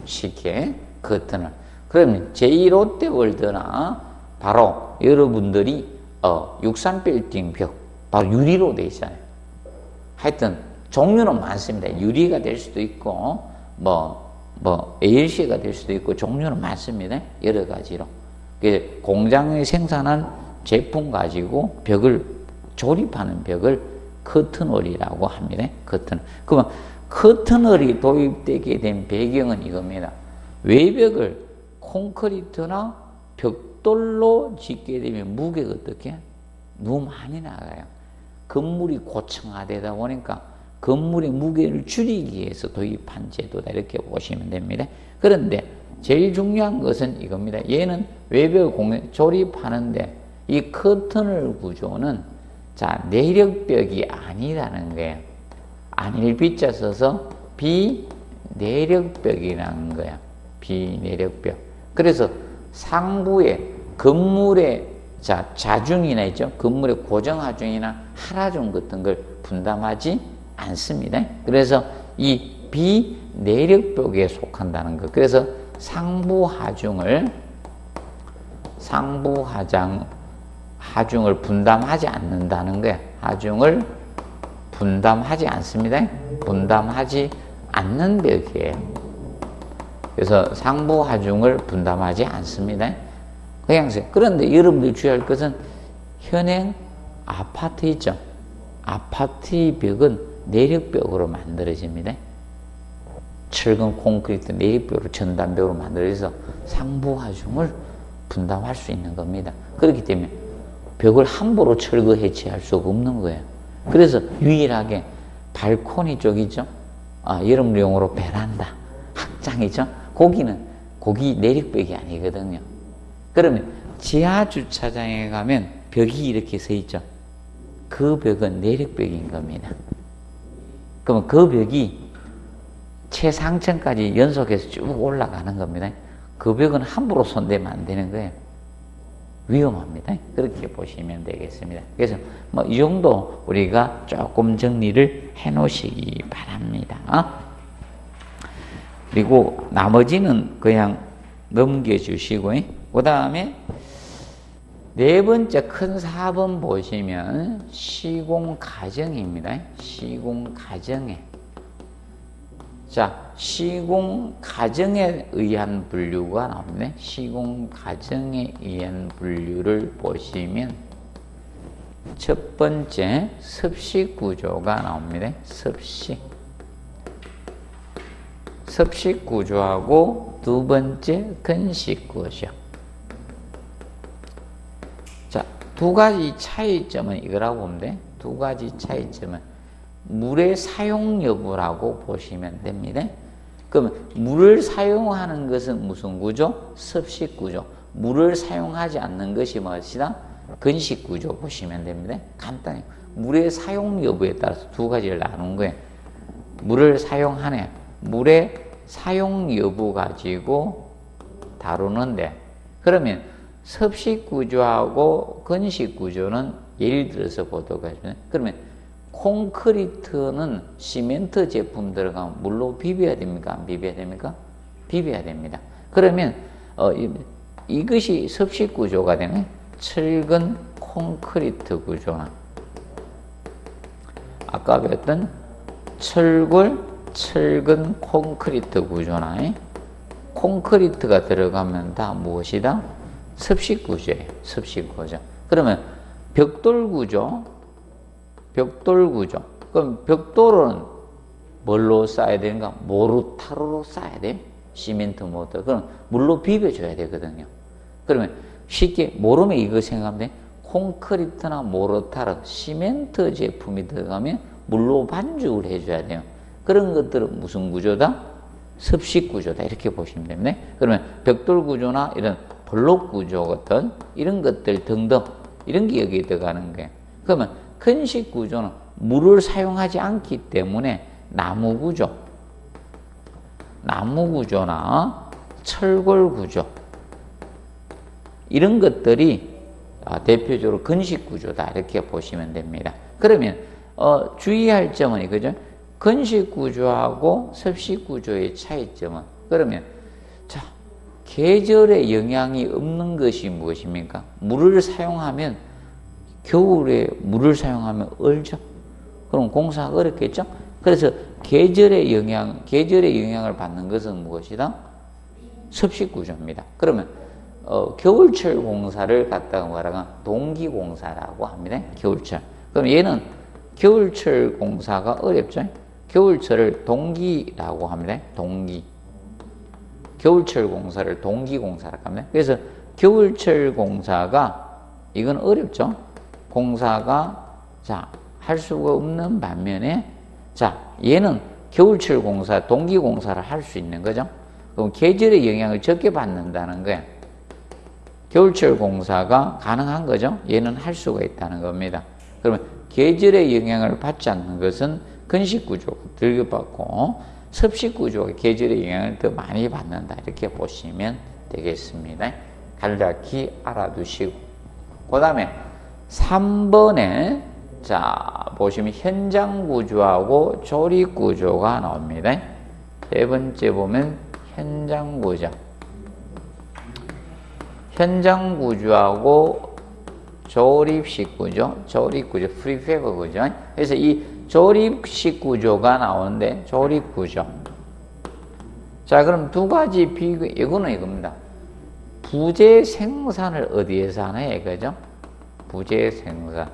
쉽게 커튼월. 그러면 제2롯데월드나 바로 여러분들이 어, 63빌딩 벽, 바로 유리로 되어 있잖아요. 하여튼 종류는 많습니다. 유리가 될 수도 있고 뭐, 뭐 ALC가 될 수도 있고 종류는 많습니다. 여러 가지로. 공장에 생산한 제품 가지고 벽을 조립하는 벽을 커튼월이라고 합니다. 커튼. 그러면 커튼월이 도입되게 된 배경은 이겁니다. 외벽을 콘크리트나 벽돌로 짓게 되면 무게가 어떻게? 너무 많이 나가요. 건물이 고층화되다 보니까 건물의 무게를 줄이기 위해서 도입한 제도다 이렇게 보시면 됩니다. 그런데 제일 중요한 것은 이겁니다. 얘는 외벽 공 조립하는데 이 커튼을 구조는 자 내력벽이 아니라는 거예요. 아닐 비자 써서 비내력벽이라는 거야. 비내력벽. 그래서 상부에 건물의 자, 자중이나 있죠. 건물의 고정하중이나 하라중 같은 걸 분담하지 않습니다. 그래서 이 내력벽에 속한다는 것. 그래서 상부하중을 상부하장 하중을 분담하지 않는다는 거예요. 하중을 분담하지 않습니다. 분담하지 않는 벽이에요. 그래서 상부하중을 분담하지 않습니다. 그냥 그런데 여러분들이 주의할 것은 현행 아파트 있죠. 아파트의 벽은 내력벽으로 만들어집니다. 철근 콘크리트 내력벽으로 전단벽으로 만들어져서 상부하중을 분담할 수 있는 겁니다. 그렇기 때문에 벽을 함부로 철거 해체할 수가 없는 거예요. 그래서 유일하게 발코니 쪽이죠. 아, 여름용으로 베란다, 확장이죠. 거기는 고기 내력벽이 아니거든요. 그러면 지하 주차장에 가면 벽이 이렇게 서 있죠. 그 벽은 내력벽인 겁니다. 그러면 그 벽이 최상층까지 연속해서 쭉 올라가는 겁니다. 그 벽은 함부로 손대면 안 되는 거예요. 위험합니다. 그렇게 보시면 되겠습니다. 그래서 뭐 이 정도 우리가 조금 정리를 해 놓으시기 바랍니다. 그리고 나머지는 그냥 넘겨주시고, 그 다음에 네 번째 큰 4번 보시면 시공 가정입니다. 시공 가정에. 자, 시공 가정에 의한 분류가 나옵니다. 시공 가정에 의한 분류를 보시면 첫 번째 습식 구조가 나옵니다. 습식. 습식 구조하고 두 번째 근식 구조. 두 가지 차이점은 이거라고 보면 돼. 두 가지 차이점은 물의 사용 여부라고 보시면 됩니다. 그럼 물을 사용하는 것은 무슨 구조? 습식 구조. 물을 사용하지 않는 것이 무엇이다? 근식 구조 보시면 됩니다. 간단히 물의 사용 여부에 따라서 두 가지를 나눈 거예요. 물을 사용하네. 물의 사용 여부 가지고 다루는데 그러면 섭식 구조하고 근식 구조는 예를 들어서 보도록 하시면 그러면 콘크리트는 시멘트 제품 들어가면 물로 비벼야 됩니까? 안 비벼야 됩니까? 비벼야 됩니다. 그러면 어, 이, 것이 섭식 구조가 되네. 철근 콘크리트 구조나 아까 배웠던 철골 철근 콘크리트 구조나 콘크리트가 들어가면 다 무엇이다? 습식 구조예요. 습식 구조. 그러면 벽돌 구조 벽돌 구조. 그럼 벽돌은 뭘로 쌓아야 되는가? 모르타르로 쌓아야 돼. 시멘트 모터. 그럼 물로 비벼줘야 되거든요. 그러면 쉽게 모르면 이거 생각하면 돼. 콘크리트나 모르타르, 시멘트 제품이 들어가면 물로 반죽을 해줘야 돼요. 그런 것들은 무슨 구조다? 습식 구조다. 이렇게 보시면 됩니다. 그러면 벽돌 구조나 이런 블록 구조 같은 이런 것들 등등 이런 게 여기에 들어가는 거예요. 그러면 근식 구조는 물을 사용하지 않기 때문에 나무 구조, 나무 구조나 철골 구조 이런 것들이 아, 대표적으로 근식 구조다 이렇게 보시면 됩니다. 그러면 어, 주의할 점은 이거죠. 근식 구조하고 섭식 구조의 차이점은 그러면 자 계절에 영향이 없는 것이 무엇입니까? 물을 사용하면 겨울에 물을 사용하면 얼죠. 그럼 공사가 어렵겠죠. 그래서 계절의 영향, 계절의 영향을 받는 것은 무엇이다? 섭식 구조입니다. 그러면 어, 겨울철 공사를 갖다가 뭐라고 동기 공사라고 합니다. 겨울철. 그럼 얘는 겨울철 공사가 어렵죠. 겨울철을 동기라고 합니다. 동기. 겨울철 공사를 동기공사라고 합니다. 그래서 겨울철 공사가 이건 어렵죠. 공사가 자, 할 수가 없는 반면에 자, 얘는 겨울철 공사, 동기 공사를 할 수 있는 거죠. 그럼 계절의 영향을 적게 받는다는 거예요. 겨울철 공사가 가능한 거죠. 얘는 할 수가 있다는 겁니다. 그러면 계절의 영향을 받지 않는 것은 근식 구조가 덜 받고 섭식 구조가 계절의 영향을 더 많이 받는다. 이렇게 보시면 되겠습니다. 간략히 알아두시고. 그 다음에 3번에 자 보시면 현장 구조하고 조립 구조가 나옵니다. 세 번째 보면 현장 구조. 현장 구조하고 조립식 구조, 조립 구조, prefab 구조. 그래서 이 조립식 구조가 나오는데 조립 구조. 자, 그럼 두 가지 비교, 이거는 이겁니다. 부재 생산을 어디에서 하나 이거죠? 부재 생산.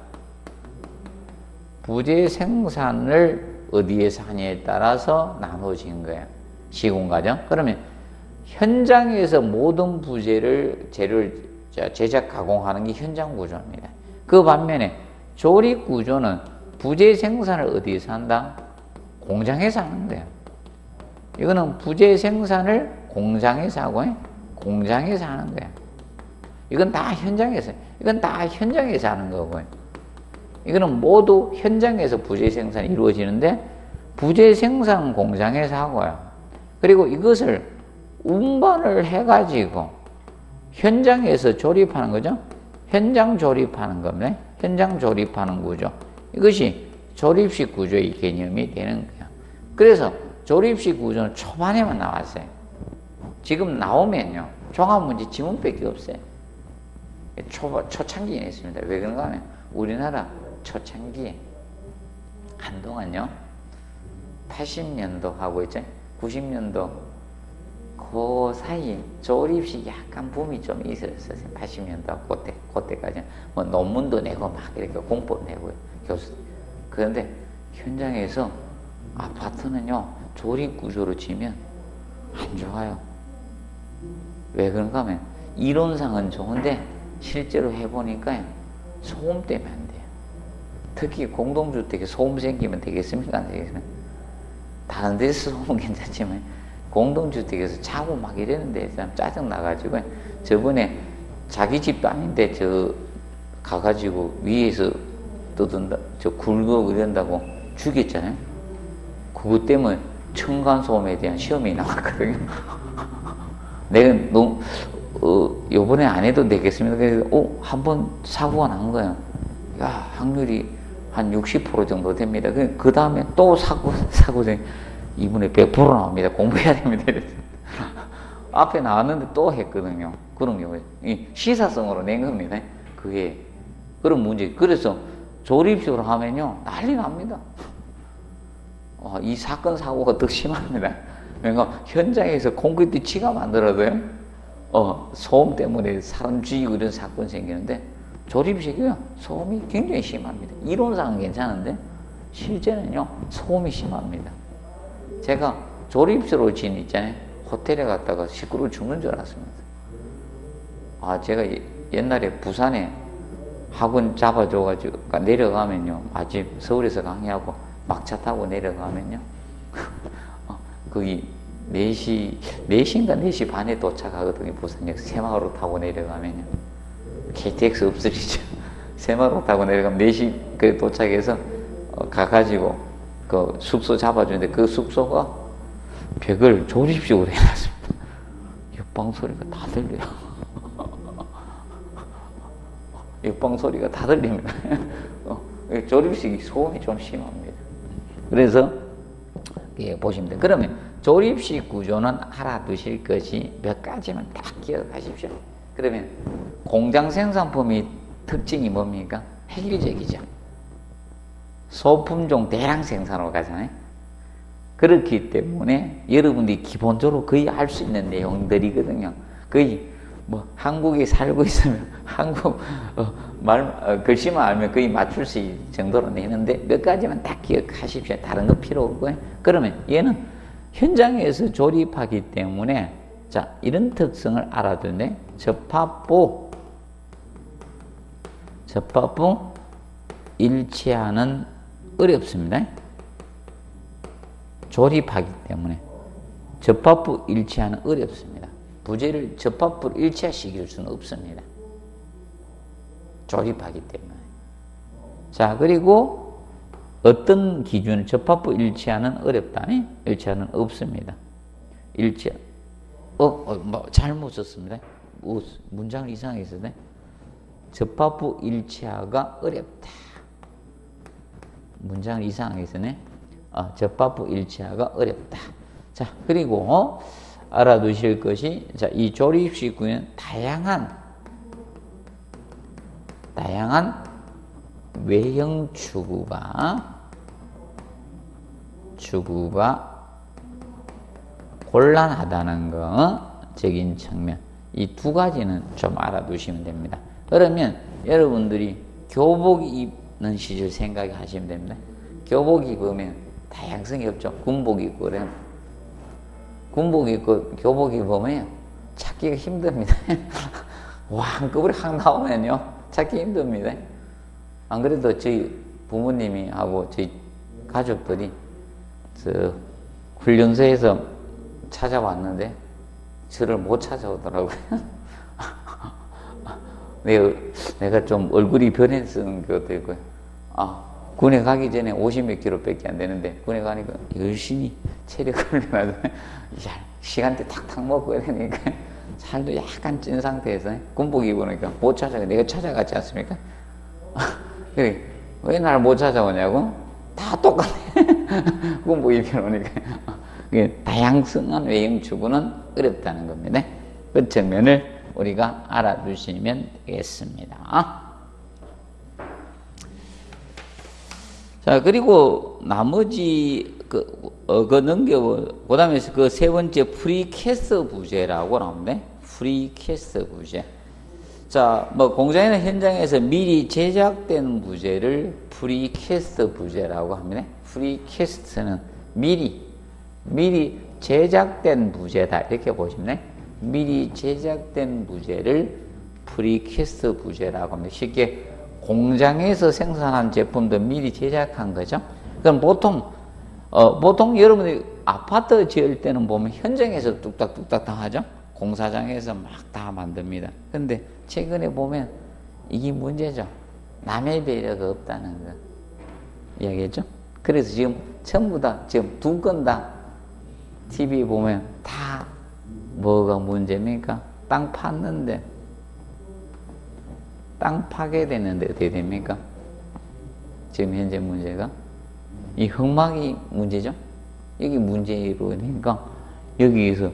부재 생산을 어디에서 하냐에 따라서 나눠진 거예요. 시공 과정. 그러면 현장에서 모든 부재를 재를 제작 가공하는 게 현장 구조입니다. 그 반면에 조립 구조는 부재 생산을 어디에서 한다? 공장에서 하는 거예요. 이거는 부재 생산을 공장에서 하고 공장에서 하는 거야. 이건 다 현장에서, 이건 다 현장에서 하는 거고. 이거는 모두 현장에서 부재 생산이 이루어지는데 부재 생산 공장에서 하고요. 그리고 이것을 운반을 해가지고 현장에서 조립하는 거죠. 현장 조립하는 겁니다. 현장 조립하는 구조. 이것이 조립식 구조의 개념이 되는 거예요. 그래서 조립식 구조는 초반에만 나왔어요. 지금 나오면요. 종합문제 지문밖에 없어요. 초, 초창기에 있습니다. 왜 그런가 하면 우리나라 초창기에 한동안요. 80년도 하고 있죠. 90년도 그 사이 조립식 약간 붐이 좀 있었어요. 80년도 그때 그때까지 뭐 논문도 내고 막 이렇게 공법 내고 교수. 그런데 현장에서 아파트는요 조립 구조로 치면 안 좋아요. 왜 그런가 하면 이론상은 좋은데 실제로 해보니까 소음 때문에 안 돼요. 특히 공동주택에 소음 생기면 되겠습니까? 안 되겠습니까? 다른 데서 소음은 (laughs) 괜찮지만 공동주택에서 자고 막 이랬는데 참 짜증 나가지고 저번에 자기 집도 아닌데 저 가가지고 위에서 떠든다 저 굴고 이런다고 죽였잖아요. 그것 때문에 층간소음에 대한 시험이 나왔거든요. (laughs) 내가 너무 어, 요번에 안 해도 되겠습니다. 그래서 어, 한번 사고가 난 거야. 야, 확률이 한 60% 정도 됩니다. 그, 그 다음에 또 사고, (laughs) 사고, 이분에 100% 나옵니다. 공부해야 됩니다. (laughs) 앞에 나왔는데 또 했거든요. 그런 경우에. 시사성으로 낸 겁니다. 그게. 그런 문제. 그래서 조립식으로 하면요. 난리 납니다. 어, 이 사건, 사고가 더 심합니다. 그러니까 현장에서 콘크리트 치가 만들어도요. 어, 소음 때문에 사람 죽이고 이런 사건 생기는데 조립식이요. 소음이 굉장히 심합니다. 이론상은 괜찮은데 실제는요. 소음이 심합니다. 제가 조립식으로 진 있잖아요. 호텔에 갔다가 시끄러워 죽는 줄 알았습니다. 아, 제가 옛날에 부산에 학원 잡아줘가지고 내려가면요. 아침 서울에서 강의하고 막차 타고 내려가면요. (laughs) 어, 거기 4시, 4시인가 4시 반에 도착하거든요. 부산역 새마을로 타고 내려가면요. KTX 없으시죠? (laughs) 새마을로 타고 내려가면 4시 그 도착해서 어, 가가지고 그 숙소 잡아주는데 그 숙소가 벽을 조립식으로 해놨습니다. (laughs) 옆방 소리가 다 들려요. 옆방 소리가 다 들립니다. (laughs) 어, 조립식이 소음이 좀 심합니다. 그래서 예, 보시면 돼요. 그러면 조립식 구조는 알아두실 것이 몇 가지만 딱 기억하십시오. 그러면 공장 생산품이 특징이 뭡니까? 획일적이죠. 소품종 대량 생산으로 가잖아요. 그렇기 때문에 여러분들이 기본적으로 거의 알 수 있는 내용들이거든요. 거의 뭐 한국에 살고 있으면 (laughs) 한국 어, 말 어, 글씨만 알면 거의 맞출 수 있을 정도로 내는데 몇 가지만 딱 기억하십시오. 다른 거 필요 없고요. 그러면 얘는 현장에서 조립하기 때문에 자 이런 특성을 알아두네. 접합부 접합부 일치하는 어렵습니다. 조립하기 때문에 접합부 일치하는 어렵습니다. 부재를 접합부로 일치시킬 수는 없습니다. 조립하기 때문에. 자, 그리고 어떤 기준, 접합부 일치하는 어렵다. 일치하는 없습니다. 일치, 어, 어 뭐, 잘못 썼습니다. 문장을 이상하게 썼네. 접합부 일치하가 어렵다. 문장을 이상하게 쓰네. 어, 접합부 일치하가 어렵다. 자, 그리고 알아두실 것이 자, 이 조립식 구는 다양한 다양한 외형 추구가 추구가 곤란하다는 거적인 측면 이 두 가지는 좀 알아두시면 됩니다. 그러면 여러분들이 교복 입는 시절 생각하시면 됩니다. 교복 입으면 다양성이 없죠. 군복 입고 그래. 군복 입고 교복 입으면 찾기가 힘듭니다. (laughs) 와, 한꺼번에 확 나오면요. 찾기 힘듭니다. 안 그래도 저희 부모님이 하고 저희 가족들이 저 훈련소에서 찾아왔는데 저를 못 찾아오더라고요. (laughs) 내가 좀 얼굴이 변했는 것도 있고요. 아, 군에 가기 전에 50몇 킬로 밖에 안 되는데, 군에 가니까 열심히 체력을 (laughs) 내가지고, 시간대 탁탁 먹고 이러니까, 살도 약간 찐 상태에서 군복 입으니까 못 찾아가. 내가 찾아갔지 않습니까? (laughs) 그래, 왜 날 못 찾아오냐고? 다 똑같네. (laughs) 군복 입혀놓으니까. 다양성한 외형 추구는 어렵다는 겁니다. 그 측면을 우리가 알아두시면 되겠습니다. 자, 그리고 나머지 그, 어, 그 넘겨, 그 다음에 그 세 번째 precast 부재라고 나오는데, precast 부재. 자, 뭐 공장이나 현장에서 미리 제작된 부재를 precast 부재라고 합니다. precast는 미리, 미리 제작된 부재다. 이렇게 보시면 돼. 미리 제작된 부재를 precast 부재라고 합니다. 쉽게 공장에서 생산한 제품도 미리 제작한 거죠. 그럼 보통 어, 보통 여러분들이 아파트 지을 때는 보면 현장에서 뚝딱뚝딱 다 하죠. 공사장에서 막 다 만듭니다. 근데 최근에 보면 이게 문제죠. 남의 배려가 없다는 거 이야기했죠. 그래서 지금 전부 다 지금 두 건 다 TV 보면 다 뭐가 문제입니까? 땅 팠는데 땅 파괴되는데 어떻게 됩니까? 지금 현재 문제가 이 흙막이 문제죠. 여기 문제로 되니까 여기에서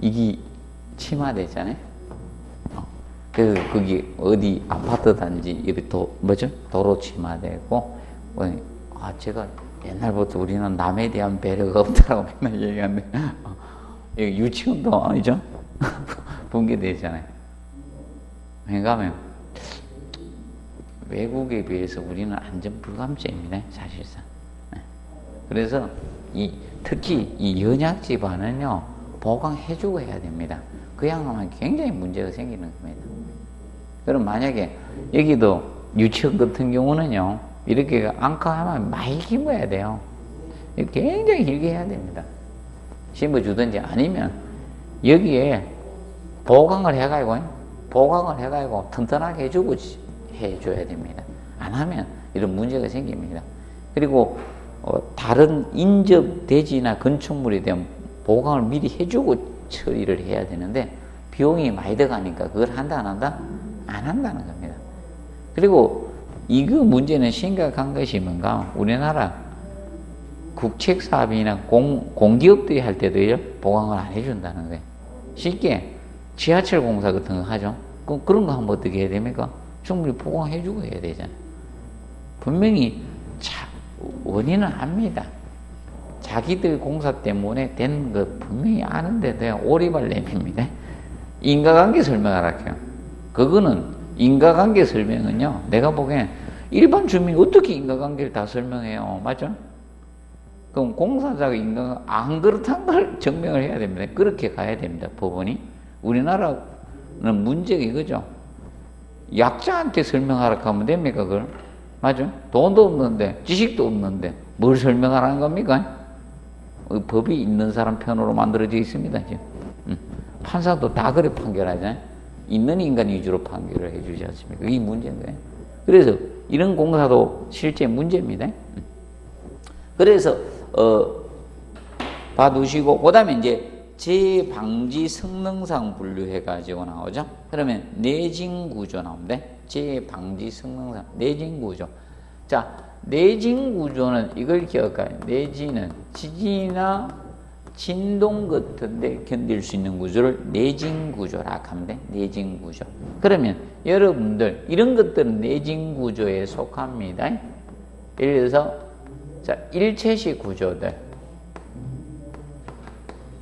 이게 침하되잖아요. 어. 그 거기 어디 아파트 단지 이렇게 도 뭐죠? 도로 침하되고 아 제가 옛날부터 우리는 남에 대한 배려가 없다라고 (laughs) 맨날 얘기하는데 어. 여기 유치원도 아니죠? (laughs) 붕괴되잖아요. 왜냐하면 외국에 비해서 우리는 안전 불감증입니다. 사실상. 네. 그래서 이 특히 이 연약 집안은요 보강해주고 해야 됩니다. 그양하면 굉장히 문제가 생기는 겁니다. 그럼 만약에 여기도 유치원 같은 경우는요 이렇게 안카하면 많이 심어야 돼요. 굉장히 길게 해야 됩니다. 심어주든지 아니면 여기에 보강을 해가지고 보강을 해가지고 튼튼하게 해주고 해줘야 됩니다. 안 하면 이런 문제가 생깁니다. 그리고 어, 다른 인접 대지나 건축물에 대한 보강을 미리 해주고 처리를 해야 되는데 비용이 많이 들어가니까 그걸 한다 안 한다? 안 한다는 겁니다. 그리고 이거 문제는 심각한 것이 뭔가 우리나라 국책 사업이나 공, 공기업들이 할 때도요 보강을 안 해준다는 거예요. 쉽게 지하철 공사 같은 거 하죠. 그럼 그런 거 하면 어떻게 해야 됩니까? 충분히 보강해주고 해야 되잖아요. 분명히 자, 원인은 압니다. 자기들 공사 때문에 된 거 분명히 아는데 내가 오리발 내밉니다. 인과관계 설명하라해요. 그거는 인과관계 설명은요. 내가 보기엔 일반 주민이 어떻게 인과관계를 다 설명해요. 맞죠? 그럼 공사자가 인간 안 그렇다는 걸 증명을 해야 됩니다. 그렇게 가야 됩니다. 법원이. 우리나라는 문제가 이거죠. 약자한테 설명하라 하면 됩니까, 그걸? 맞죠? 돈도 없는데, 지식도 없는데, 뭘 설명하라는 겁니까? 법이 있는 사람 편으로 만들어져 있습니다, 지금. 음. 판사도 다 그래 판결하잖아요. 있는 인간 위주로 판결을 해주지 않습니까? 이 문제인 거예요. 그래서 이런 공사도 실제 문제입니다. 음. 그래서, 어, 봐두시고, 그 다음에 이제 재방지 성능상 분류해가지고 나오죠. 그러면 내진 구조 나오는데 재방지 성능상 내진 구조. 자, 내진 구조는 이걸 기억해요. 내진은 지진이나 진동 같은데 견딜 수 있는 구조를 내진 구조라 돼. 내진 구조. 그러면 여러분들 이런 것들은 내진 구조에 속합니다. 예를 들어서 자 일체식 구조들,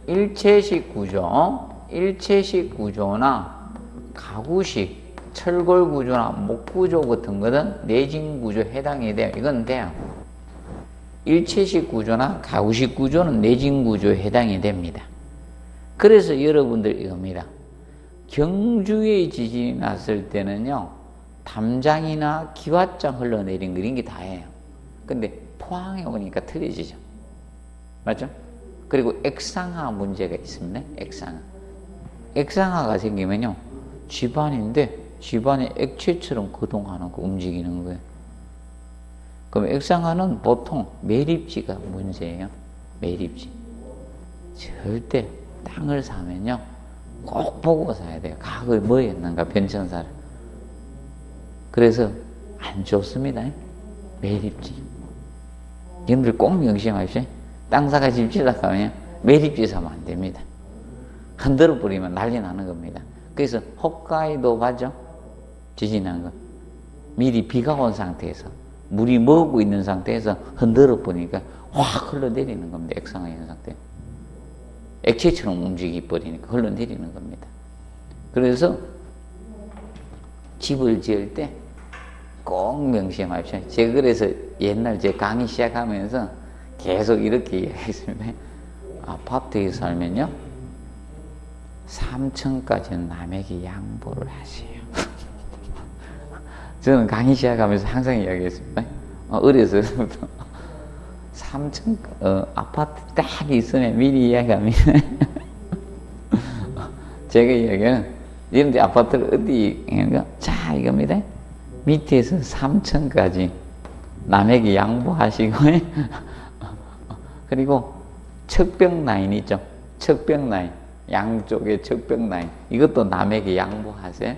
일체식 구조, 일체식 구조나 가구식 철골 구조나 목 구조 같은 것은 내진 구조 해당이 돼요. 이건 돼요. 일체식 구조나 가구식 구조는 내진 구조에 해당이 됩니다. 그래서 여러분들 이겁니다. 경주에 지진이 났을 때는요, 담장이나 기왓장 흘러내린 거 이런 게 다예요. 근데 포항에 오니까 틀려지죠. 맞죠? 그리고 액상화 문제가 있습니다. 액상화. 액상화가 생기면요, 집안인데 집안의 액체처럼 거동하는 거 움직이는 거예요. 그럼 액상화는 보통 매립지가 문제예요. 매립지. 절대 땅을 사면요. 꼭 보고 사야 돼요. 가을 뭐였는가 변천사를. 그래서 안 좋습니다. 매립지. 여러분들 꼭 명심하십시오. 땅 사가 집 지락하면 매립지 사면 안 됩니다. 흔들어 버리면 난리 나는 겁니다. 그래서 홋카이도 가죠? 지진한 거. 미리 비가 온 상태에서 물이 먹고 있는 상태에서 흔들어 보니까 확 흘러내리는 겁니다. 액상화 있는 상태. 액체처럼 움직이 버리니까 흘러내리는 겁니다. 그래서 집을 지을 때 꼭 명심하십시오. 제가 그래서 옛날 제 강의 시작하면서 계속 이렇게 이야기했습니다. 아파트에 살면요. 3층까지는 남에게 양보를 하세요. (laughs) 저는 강의 시작하면서 항상 이야기했습니다. 어, 어려서부터 3층 어, 아파트 딱 있으면 미리 이야기하면 (laughs) 제가 이야기는 이런데 아파트를 어디 자 이겁니다. 밑에서 3층까지 남에게 양보하시고 그리고 척벽 라인 있죠. 척벽 라인 양쪽에 척벽 라인 이것도 남에게 양보하세요.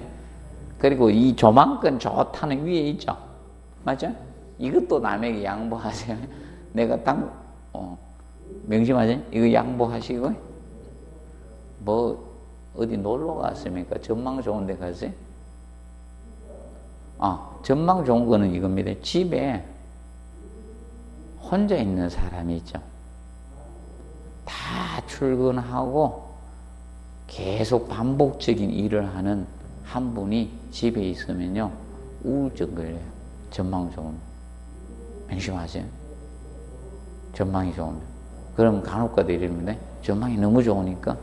그리고 이 조만권 좋다는 위에 있죠. 맞죠? 이것도 남에게 양보하세요. (laughs) 내가 땅, 어, 명심하세요. 이거 양보하시고, 뭐, 어디 놀러 갔습니까? 전망 좋은 데 갔어요? 아, 전망 좋은 거는 이겁니다. 집에 혼자 있는 사람이 있죠. 다 출근하고 계속 반복적인 일을 하는 한 분이 집에 있으면요, 우울증 걸려요. 전망 좋으면. 명심하세요. 전망이 좋으면. 그럼 간혹가다 이러는데, 전망이 너무 좋으니까,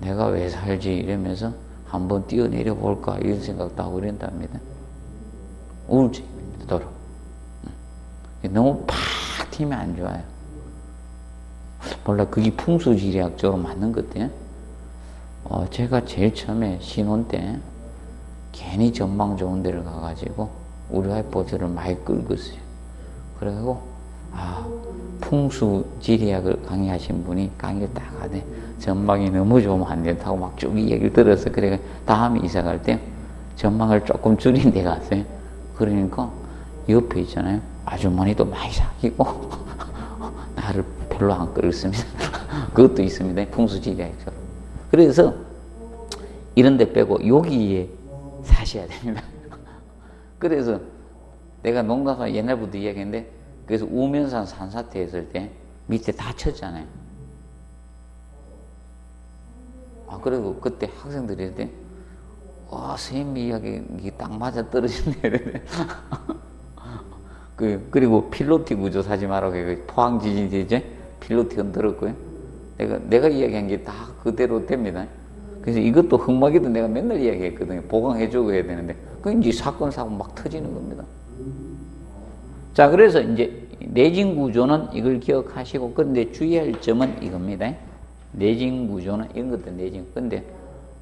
내가 왜 살지? 이러면서 한번 뛰어내려 볼까? 이런 생각도 하고 이런답니다. 우울증입니다, 도로. 너무 팍 튀면 안 좋아요. 몰라, 그게 풍수지리학적으로 맞는 것 같아요. 어, 제가 제일 처음에 신혼 때 괜히 전망 좋은 데를 가가지고 우리 와이프 저를 많이 끌었어요. 그래가지고 아 풍수 지리학을 강의하신 분이 강의를 딱 하대 전망이 너무 좋으면 안 된다고 막 쭉 얘기를 들어서 그래 다음에 이사 갈 때 전망을 조금 줄인 데 갔어요. 그러니까 옆에 있잖아요. 아주머니도 많이 사귀고 (laughs) 나를 별로 안 끌었습니다. (laughs) 그것도 있습니다. 풍수지리학처럼. 그래서 이런 데 빼고 여기에 사셔야 됩니다. (laughs) 그래서 내가 농가가 옛날부터 이야기했는데 그래서 우면산 산사태 했을 때 밑에 다 쳤잖아요. 아, 그리고 그때 학생들이 할때 와, 선생님 이야기 딱 맞아 떨어지네. (laughs) 그, 그리고 필로티 구조 사지 말라고 포항 지진이 되죠? 필로티 흔들었고요. 내가, 내가 이야기한 게 다 그대로 됩니다. 그래서 이것도 흑막이도 내가 맨날 이야기했거든요. 보강해주고 해야 되는데. 그 이제 사건, 사고 막 터지는 겁니다. 자, 그래서 이제 내진 구조는 이걸 기억하시고, 그런데 주의할 점은 이겁니다. 내진 구조는 이런 것도 내진. 근데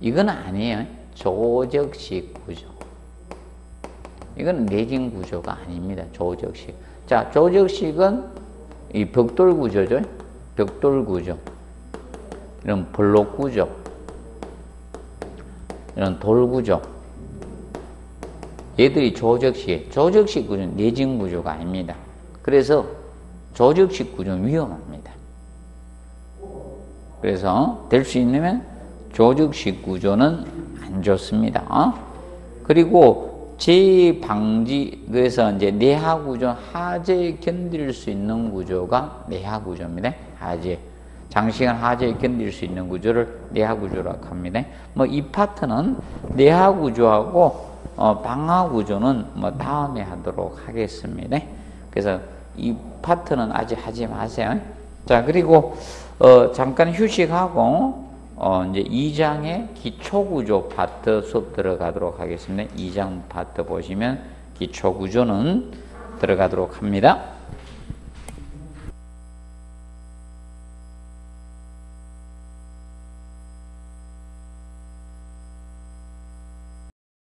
이건 아니에요. 조적식 구조. 이건 내진 구조가 아닙니다. 조적식. 자, 조적식은 이 벽돌 구조죠. 벽돌 구조. 이런 블록 구조, 이런 돌 구조, 얘들이 조적식, 조적식 구조는 내진 구조가 아닙니다. 그래서 조적식 구조는 위험합니다. 그래서 될 수 있으면 조직식 구조는 안 좋습니다. 어? 그리고 재방지 그래서 이제 내하 구조 하재에 견딜 수 있는 구조가 내하 구조입니다. 하재 장시간 하재에 견딜 수 있는 구조를 내하 구조라고 합니다. 뭐 이 파트는 내하 구조하고 어, 방하 구조는 뭐 다음에 하도록 하겠습니다. 그래서 이 파트는 아직 하지 마세요. 자 그리고 어, 잠깐 휴식하고 어, 이제 2장의 기초구조 파트 수업 들어가도록 하겠습니다. 2장 파트 보시면 기초구조는 들어가도록 합니다.